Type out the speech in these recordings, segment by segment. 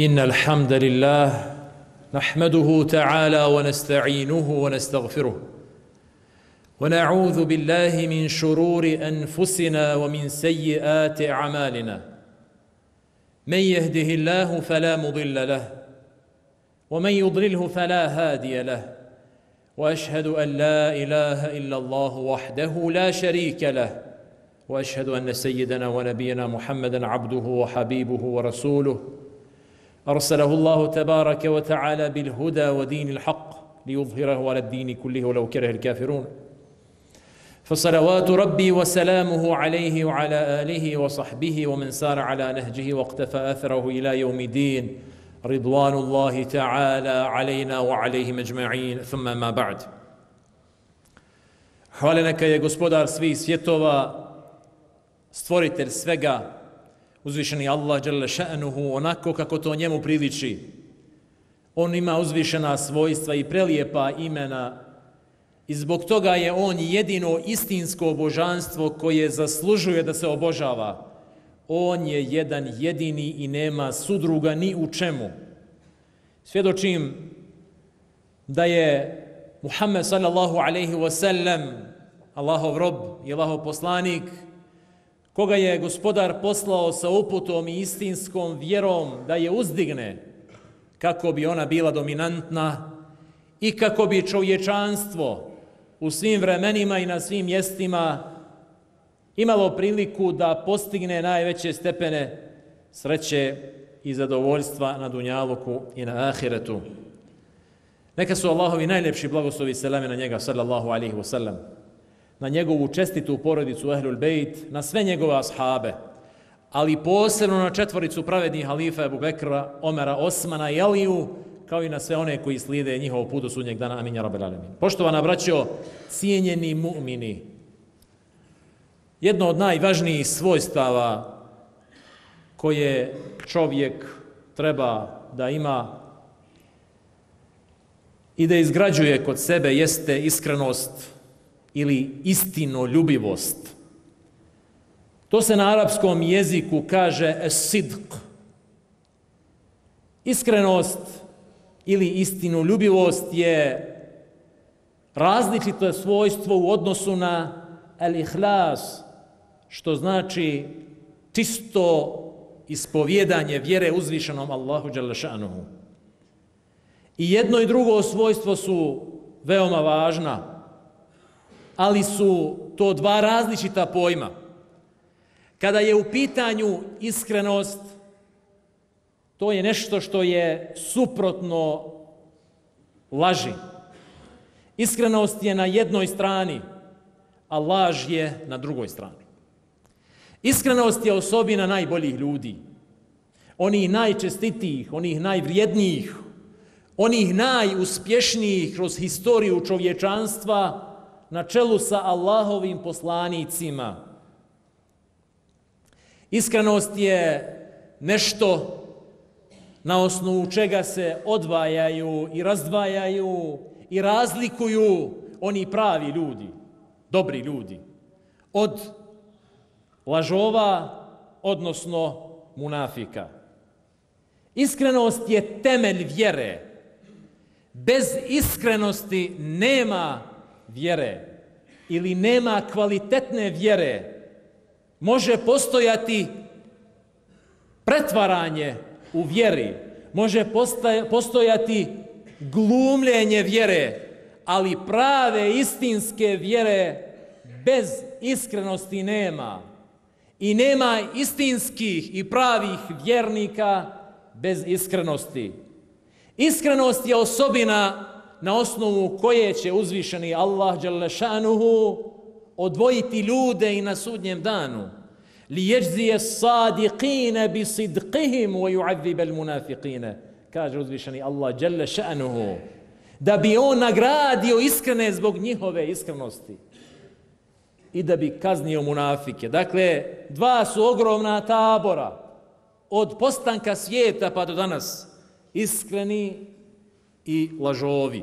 إن الحمد لله نحمده تعالى ونستعينه ونستغفره ونعوذ بالله من شرور أنفسنا ومن سيئات أعمالنا. من يهده الله فلا مضل له ومن يضلله فلا هادي له وأشهد أن لا إله إلا الله وحده لا شريك له وأشهد أن سيدنا ونبينا محمدا عبده وحبيبه ورسوله أرسله الله تبارك وتعالى بالهدى ودين الحق ليظهره على الدين كله ولو كره الكافرون. فصلوات ربي وسلامه عليه وعلى آله وصحبه ومن سار على نهجه واقتفى أثره إلى يوم الدين. رضوان الله تعالى علينا وعليهم أجمعين. ثم ما بعد. Hvala neka je gospodar svih svjetova, stvoritelj svega, uzvišeni Allah dželle ša'nuhu, onako kako to njemu priliči. On ima uzvišena svojstva i prelijepa imena i zbog toga je on jedino istinsko božanstvo koje zaslužuje da se obožava. On je jedan jedini i nema sudruga ni u čemu. Svjedočim da je Muhammed sallallahu alaihi wasallam Allahov rob i Allahov poslanik koga je gospodar poslao sa uputom i istinskom vjerom da je uzdigne kako bi ona bila dominantna i kako bi čovječanstvo u svim vremenima i na svim mjestima imalo priliku da postigne najveće stepene sreće i zadovoljstva na Dunjaluku i na Ahiretu. Neka su Allahovi najljepši blagoslovi selame na njega, sallallahu alihi wasallam, na njegovu čestitu porodicu Ahlul Bejt, na sve njegove ashabe, ali posebno na četvoricu pravednih halifa Ebu Bekra, Omera, Osmana i Aliju, kao i na sve one koji slijede njihov put do sudnjeg dana. Amin, ja rabel alemin. Poštovana braćo, cijenjeni mu'mini, jedno od najvažnijih svojstava koje čovjek treba da ima i da izgrađuje kod sebe jeste iskrenost ili istinoljubivost. To se na arapskom jeziku kaže esidq. Iskrenost ili istinoljubivost je različito svojstvo u odnosu na el-ihlas, što znači čisto ispovjedanje vjere uzvišenom Allahu Đalešanuhu. I jedno i drugo svojstvo su veoma važna, ali su to dva različita pojma. Kada je u pitanju iskrenost, to je nešto što je suprotno laži. Iskrenost je na jednoj strani, a laž je na drugoj strani. Iskrenost je osobina najboljih ljudi. Onih najčestitijih, onih najvrijednijih, onih najuspješnijih kroz historiju čovječanstva na čelu sa Allahovim poslanicima. Iskrenost je nešto na osnovu čega se odvajaju i razdvajaju i razlikuju oni pravi ljudi, dobri ljudi, od lažova, odnosno munafika. Iskrenost je temelj vjere. Bez iskrenosti nema vjere ili nema kvalitetne vjere. Može postojati pretvaranje u vjeri, može postojati glumljenje vjere, ali prave istinske vjere bez iskrenosti nema. I nema istinskih i pravih vjernika bez iskrenosti. Iskrenost je osobina na osnovu koje će uzvišeni Allah Đalešanuhu odvojiti ljude i na sudnjem danu. Li jeđzije sadiqine bi sidqihim wa ju'adhibe al munafiqine. Kaže uzvišeni Allah Đalešanuhu. Da bi on nagradio iskrene zbog njihove iskrenosti i da bi kaznio munafike. Dakle, dva su ogromna tabora od postanka svijeta pa do danas. Iskreni i lažovi.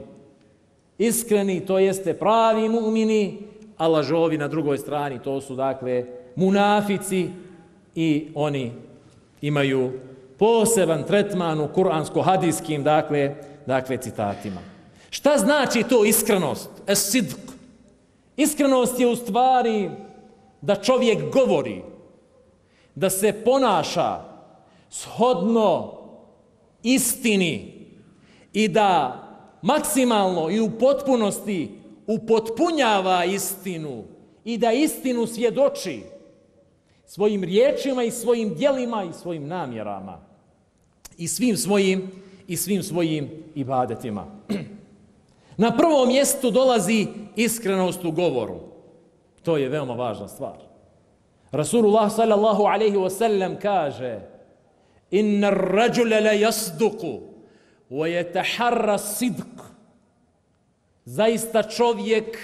Iskreni, to jeste pravi mu'mini, a lažovi na drugoj strani, to su dakle munafici i oni imaju poseban tretman u kuransko-hadijskim, dakle, dakle, citatima. Šta znači to iskrenost? Es Iskrenost je u stvari da čovjek govori, da se ponaša shodno istini i da maksimalno i u potpunosti upotpunjava istinu i da istinu svjedoči svojim riječima i svojim djelima i svojim namjerama i svim svojim i svim svojim ibadetima. Na prvom mjestu dolazi iskrenost u govoru. To je veoma važna stvar. Rasulullah sallallahu alaihi wasallam kaže Inna rađule la jasduku yataharra sidq. Zaista čovjek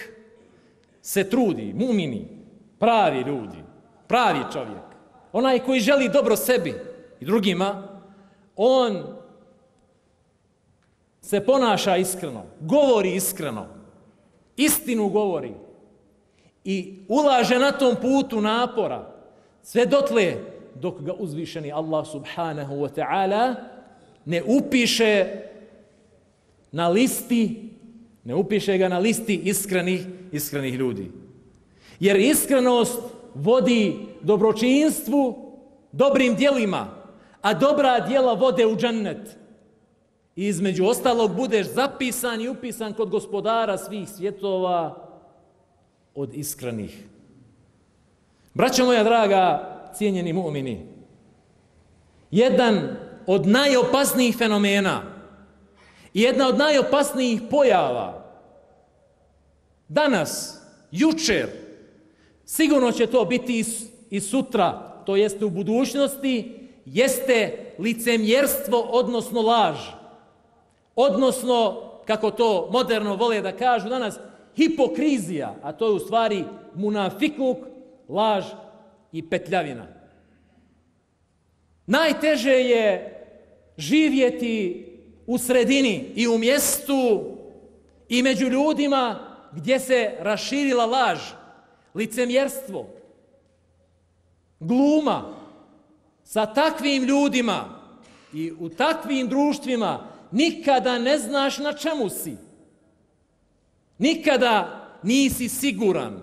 se trudi, mumini, pravi ljudi, pravi čovjek, onaj koji želi dobro sebi i drugima, on se ponaša iskreno, govori iskreno, istinu govori i ulaže na tom putu napora, sve dotle dok ga uzvišeni Allah subhanahu wa ta'ala ne upiše na listi, ne upiše ga na listi iskrenih, iskrenih ljudi. Jer iskrenost vodi dobročinstvu, dobrim dijelima, a dobra djela vode u džennet. I između ostalog budeš zapisan i upisan kod gospodara svih svjetova od iskrenih. Braćo moja draga, cijenjeni mu'mini, jedan od najopasnijih fenomena i jedna od najopasnijih pojava danas, jučer, sigurno će to biti i sutra, to jeste u budućnosti, jeste licemjerstvo, odnosno laž. Odnosno, kako to moderno vole da kažu danas, hipokrizija, a to je u stvari munafikuk, laž i petljavina. Najteže je živjeti u sredini i u mjestu i među ljudima gdje se raširila laž, licemjerstvo, gluma. Sa takvim ljudima i u takvim društvima nikada ne znaš na čemu si. Nikada nisi siguran.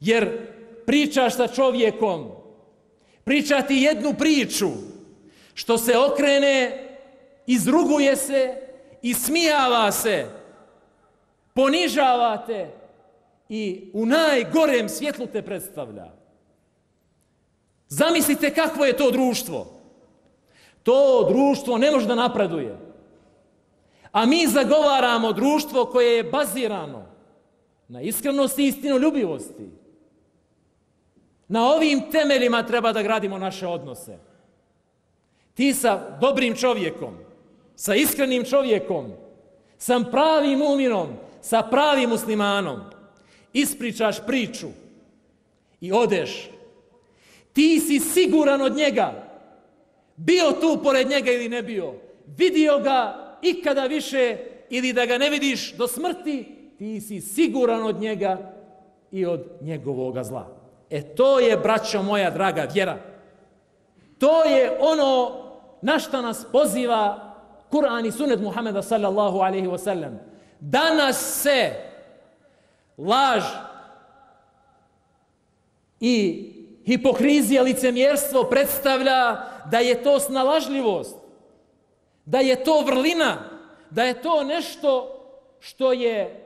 Jer pričaš sa čovjekom, pričati jednu priču, što se okrene, izruguje se, ismijava se, ponižavate i u najgorem svjetlu te predstavlja. Zamislite kakvo je to društvo. To društvo ne može da napreduje. A mi zagovaramo društvo koje je bazirano na iskrenosti i istinoljubivosti. Na ovim temeljima treba da gradimo naše odnose. Ti sa dobrim čovjekom, sa iskrenim čovjekom, sa pravim uminom, sa pravim muslimanom, ispričaš priču i odeš. Ti si siguran od njega, bio tu pored njega ili ne bio, vidio ga ikada više ili da ga ne vidiš do smrti, ti si siguran od njega i od njegovoga zla. E to je, braćo moja draga, vjera. To je ono na što nas poziva Kur'an i sunet Muhammeda sallallahu alaihi wasallam. Danas se laž i hipokrizija, licemjerstvo predstavlja da je to snalažljivost, da je to vrlina, da je to nešto što je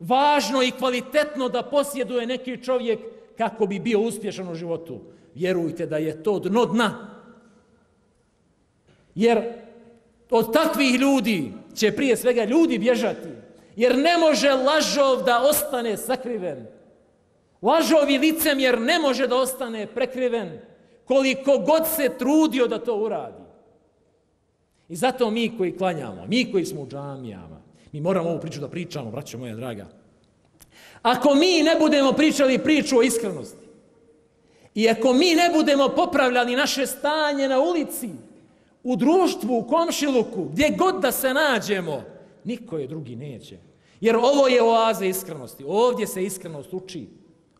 važno i kvalitetno da posjeduje neki čovjek kako bi bio uspješan u životu. Vjerujte da je to dno dna. Jer od takvih ljudi će prije svega ljudi bježati. Jer ne može lažov da ostane sakriven. Lažov i licemjer ne može da ostane prekriven koliko god se trudio da to uradi. I zato mi koji klanjamo, mi koji smo u džamijama, mi moramo ovu priču da pričamo, braćo moja draga. Ako mi ne budemo pričali priču o iskrenosti i ako mi ne budemo popravljali naše stanje na ulici, u društvu, u komšiluku, gdje god da se nađemo, niko je drugi neće. Jer ovo je oaza iskrenosti. Ovdje se iskrenost uči.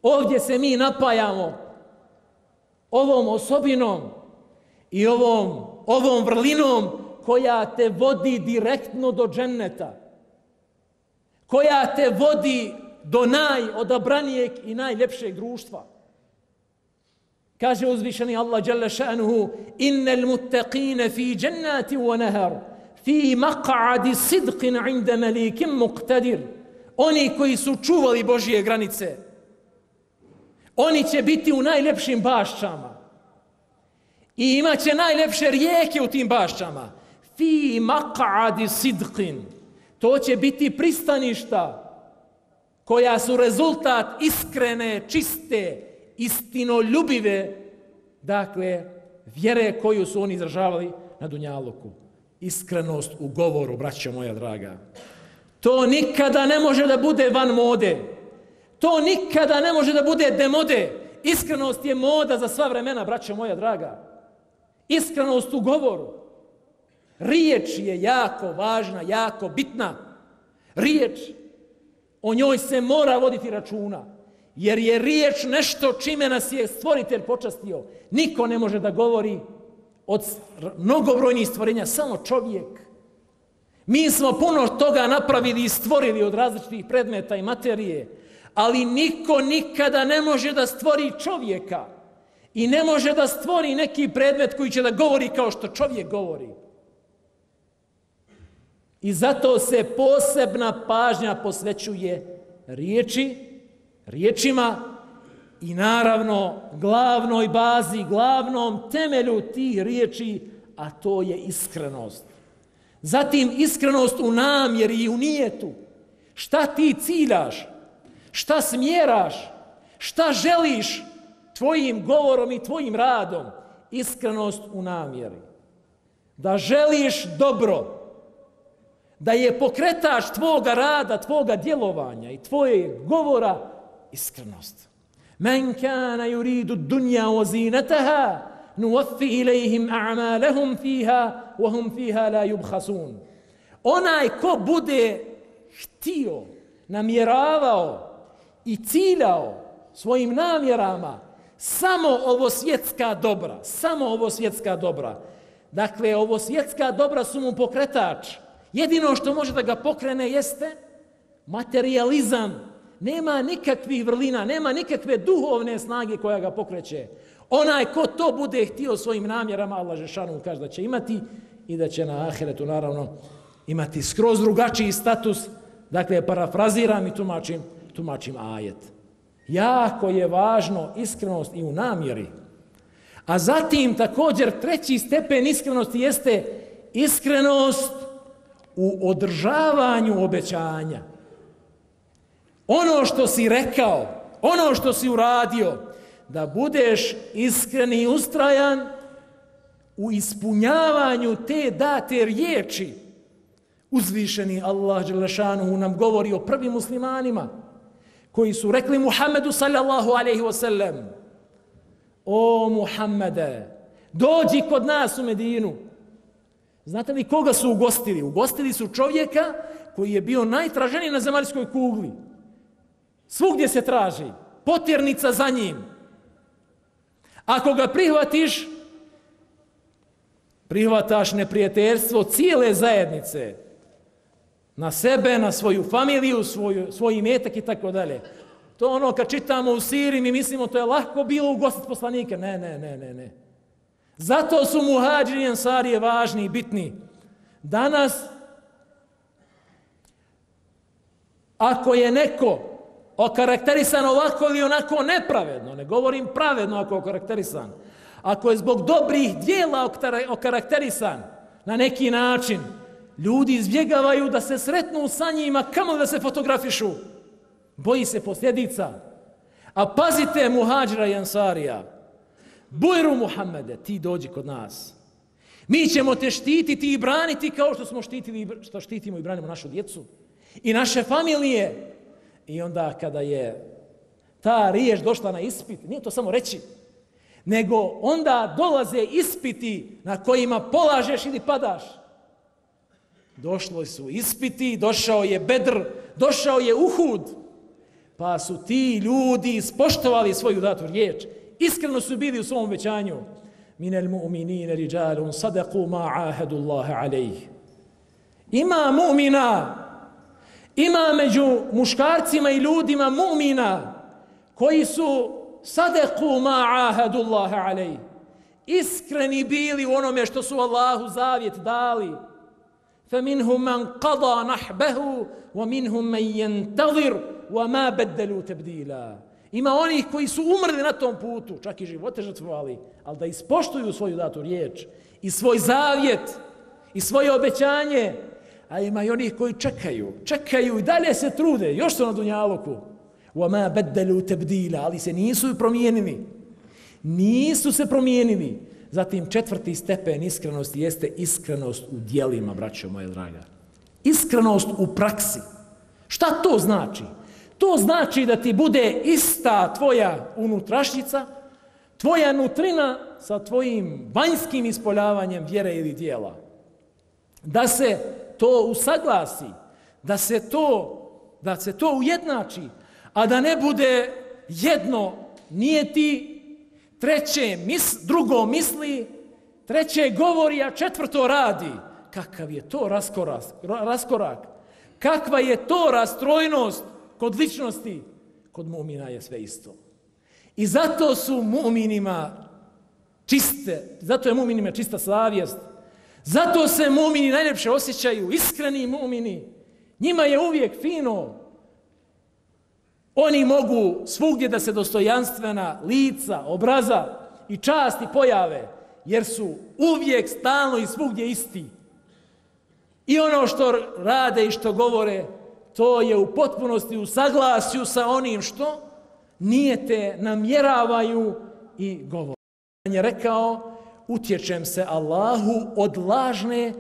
Ovdje se mi napajamo ovom osobinom i ovom, ovom vrlinom koja te vodi direktno do dženneta, koja te vodi do najodabranijeg i najljepšeg društva. Kaže uzvišeni Allah dželle šanuhu: "Innal muttaqina fi jannati wa nahar, fi maq'adi sidqin 'inda malikin muqtadir." Oni koji su čuvali Božije granice, oni će biti u najljepšim bašćama. I imaće najljepše rijeke u tim bašćama. Fi maq'adi sidqin. To će biti pristaništa koja su rezultat iskrene, čiste, istinoljubive, dakle, vjere koju su oni izražavali na Dunjaluku. Iskrenost u govoru, braćo moja draga. To nikada ne može da bude van mode. To nikada ne može da bude demode. Iskrenost je moda za sva vremena, braćo moja draga. Iskrenost u govoru. Riječ je jako važna, jako bitna. Riječ, o njoj se mora voditi računa. Jer je riječ nešto čime nas je stvoritelj počastio. Niko ne može da govori od mnogobrojnih stvorenja, samo čovjek. Mi smo puno toga napravili i stvorili od različitih predmeta i materije, ali niko nikada ne može da stvori čovjeka i ne može da stvori neki predmet koji će da govori kao što čovjek govori. I zato se posebna pažnja posvećuje riječi, riječima i naravno glavnoj bazi, glavnom temelju tih riječi, a to je iskrenost. Zatim iskrenost u namjeri i u nijetu. Šta ti ciljaš? Šta smjeraš? Šta želiš tvojim govorom i tvojim radom? Iskrenost u namjeri. Da želiš dobro, da je pokretaš tvoga rada, tvoga djelovanja i tvoje govora iskrenost. Men kana yuridu dunja wa zinataha, nuwaffi ilajhim a'malahum fiha, wa hum fiha la yubhasun. Onaj ko bude htio, namjeravao i ciljao svojim namjerama samo ovo svjetska dobra, samo ovo svjetska dobra. Dakle, ovo svjetska dobra su mu pokretač. Jedino što može da ga pokrene jeste materializam. Nema nikakvih vrlina, nema nikakve duhovne snage koja ga pokreće. Onaj ko to bude htio svojim namjerama, Allah Žešanu kaže da će imati i da će na ahiretu naravno imati skroz drugačiji status. Dakle, parafraziram i tumačim, tumačim ajet. Jako je važno iskrenost i u namjeri. A zatim također treći stepen iskrenosti jeste iskrenost u održavanju obećanja. Ono što si rekao, ono što si uradio, da budeš iskren i ustrajan u ispunjavanju te date riječi. Uzvišeni Allah Đelešanu nam govori o prvim muslimanima koji su rekli Muhammedu sallallahu alaihi wasallam O Muhammede, dođi kod nas u Medinu. Znate li koga su ugostili? Ugostili su čovjeka koji je bio najtraženiji na zemaljskoj kugli. Svugdje se traži. Potirnica za njim. Ako ga prihvatiš, prihvataš neprijateljstvo cijele zajednice. Na sebe, na svoju familiju, svoju, svoj imetak i tako dalje. To ono kad čitamo u Siriji, mi mislimo to je lahko bilo ugostiti poslanike. Ne, ne, ne, ne, ne. Zato su muhađiri i ensarije važni i bitni. Danas, ako je neko okarakterisan ovako ili onako nepravedno, ne govorim pravedno ako je okarakterisan, ako je zbog dobrih dijela okarakterisan na neki način, ljudi izbjegavaju da se sretnu sa njima, kamo da se fotografišu. Boji se posljedica. A pazite muhađira i ansarija. Bujru Muhammede, ti dođi kod nas. Mi ćemo te štititi i braniti kao što smo štitili, što štitimo i branimo našu djecu. I naše familije. I onda kada je ta riješ došla na ispit, nije to samo reći, nego onda dolaze ispiti na kojima polažeš ili padaš. Došlo su ispiti, došao je Bedr, došao je Uhud, pa su ti ljudi ispoštovali svoju datu riječ. Iskreno su bili u svom većanju. min al mu'minina rijalun sadaqu ma ahadu Allah alayhi. Ima mu'mina, ima među muškarcima i ljudima mu'mina koji su sadeku ma ahadu Allah alayhi. Iskreni bili u onome što su Allahu zavjet dali. فمنهم من قضى نحبه ومنهم من ينتظر وما بدلوا تبديلا Ima onih koji su umrli na tom putu, čak i živote žrtvovali, ali da ispoštuju svoju datu riječ i svoj zavjet i svoje obećanje. A ima i onih koji čekaju, čekaju i dalje se trude, još su na dunjaloku. وَمَا بَدَّلُوا تَبْدِيلًا Ali se nisu promijenili. Nisu se promijenili. Zatim četvrti stepen iskrenosti jeste iskrenost u dijelima, braćo moje draga. Iskrenost u praksi. Šta to znači? To znači da ti bude ista tvoja unutrašnjica, tvoja nutrina sa tvojim vanjskim ispoljavanjem vjere ili dijela. Da se to usaglasi, da se to, da se to ujednači, a da ne bude jedno nije ti treće mis, drugo misli, treće govori, a četvrto radi. Kakav je to raskorak? Kakva je to rastrojnost kod ličnosti? Kod mumina je sve isto. I zato su muminima čiste, zato je muminima čista savjest. Zato se mumini najljepše osjećaju, iskreni mumini. Njima je uvijek fino, Oni mogu svugdje da se dostojanstvena lica, obraza i časti pojave, jer su uvijek, stalno i svugdje isti. I ono što rade i što govore, to je u potpunosti u saglasju sa onim što nijete, namjeravaju i govore. On je rekao, utječem se Allahu od lažne,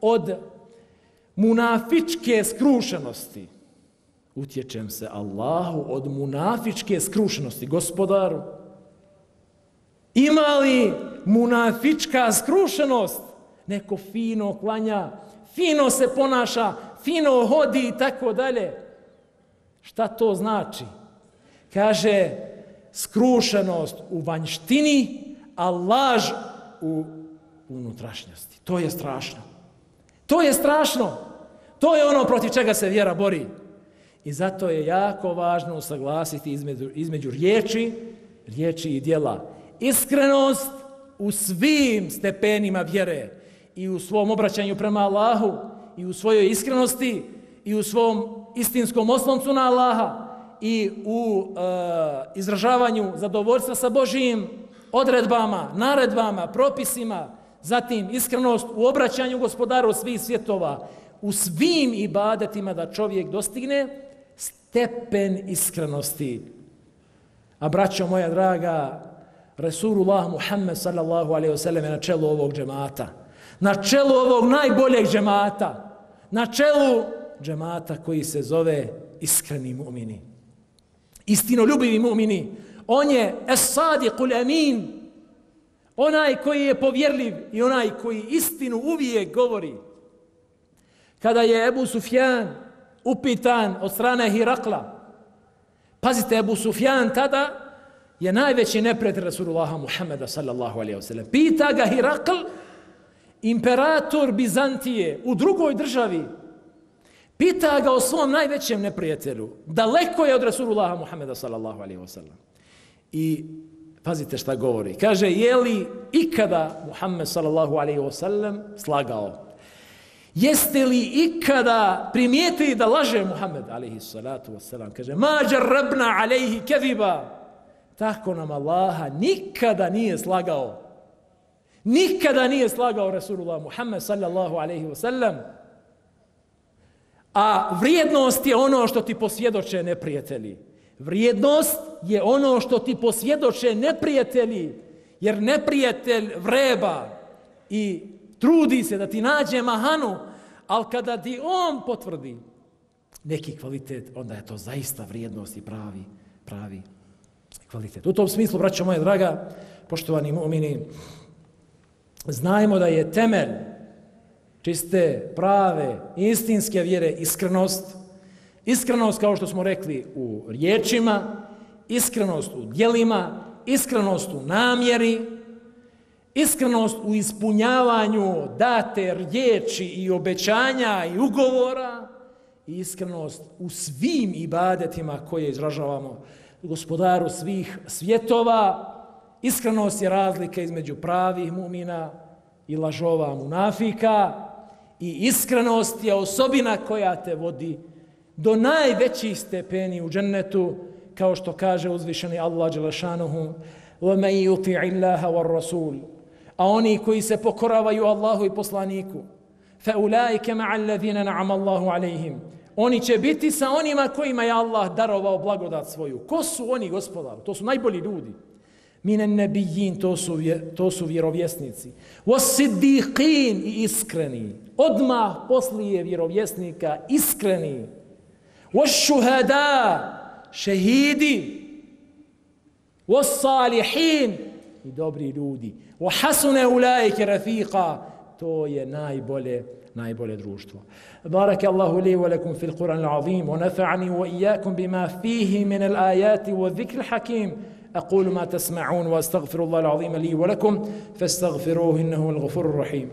od munafičke skrušenosti utječem se Allahu od munafičke skrušenosti, gospodaru. Ima li munafička skrušenost? Neko fino klanja, fino se ponaša, fino hodi i tako dalje. Šta to znači? Kaže, skrušenost u vanjštini, a laž u unutrašnjosti. To je strašno. To je strašno. To je ono protiv čega se vjera bori. I zato je jako važno usaglasiti između, između riječi, riječi i dijela. Iskrenost u svim stepenima vjere i u svom obraćanju prema Allahu i u svojoj iskrenosti i u svom istinskom osloncu na Allaha i u e, izražavanju zadovoljstva sa Božijim odredbama, naredbama, propisima, zatim iskrenost u obraćanju gospodaru svih svjetova, u svim ibadetima da čovjek dostigne stepen iskrenosti. A braćo moja draga, Resulullah Muhammed sallallahu alaihi wasallam je na čelu ovog džemata. Na čelu ovog najboljeg džemata. Na čelu džemata koji se zove iskreni mu'mini. Istinoljubivi mu'mini. On je es-sadiqul amin. Onaj koji je povjerljiv i onaj koji istinu uvijek govori. Kada je Ebu Sufjan upitan od strane Hirakla. Pazite, Ebu Sufjan tada je najveći neprijatelj Rasulullaha Muhammeda sallallahu alaihi wa sallam. Pita ga Hirakl, imperator Bizantije u drugoj državi, pita ga o svom najvećem neprijatelju. Daleko je od Rasulullaha Muhammeda sallallahu alaihi wa sallam. I pazite šta govori. Kaže, je li ikada Muhammed sallallahu alaihi wa sallam slagao? Jeste li ikada primijetili da laže Muhammed, alaihi salatu wasalam, kaže, ma jarrabna alaihi keviba, tako nam Allaha nikada nije slagao. Nikada nije slagao Rasulullah Muhammed, sallallahu alaihi wasalam. A vrijednost je ono što ti posvjedoče neprijatelji. Vrijednost je ono što ti posvjedoče neprijatelji, jer neprijatelj vreba i trudi se da ti nađe mahanu, ali kada ti on potvrdi neki kvalitet, onda je to zaista vrijednost i pravi, pravi kvalitet. U tom smislu, braćo moje draga, poštovani mu'mini, znajmo da je temelj čiste, prave, istinske vjere iskrenost. Iskrenost, kao što smo rekli, u riječima, iskrenost u dijelima, iskrenost u namjeri, iskrenost u ispunjavanju date riječi i obećanja i ugovora i iskrenost u svim ibadetima koje izražavamo gospodaru svih svjetova. Iskrenost je razlika između pravih mumina i lažova munafika i iskrenost je osobina koja te vodi do najvećih stepeni u džennetu, kao što kaže uzvišeni Allah Đelešanuhu وَمَنْ يُطِعِ اللَّهَ وَالرَّسُولِ A oni koji se pokoravaju Allahu i poslaniku فَأُولَٰئِكَ مَعَ الَّذِينَ نَعَمَ اللَّهُ عَلَيْهِمْ Oni će biti sa onima kojima je Allah darovao blagodat svoju. Ko su oni, gospodar? To su najbolji ljudi. من النبيين توسو فيروفيسنيتسي والصديقين إسكرني. أدمع بصلي فيروفيسنيكا إسكرني. والشهداء شهيدي. والصالحين دوبري لودي وحسن أولئك رفيقا. توي نايبولي نايبولي دروشتو بارك الله لي ولكم في القرآن العظيم ونفعني وإياكم بما فيه من الآيات والذكر الحكيم أقول ما تسمعون وأستغفر الله العظيم لي ولكم فاستغفروه إنه الغفور الرحيم.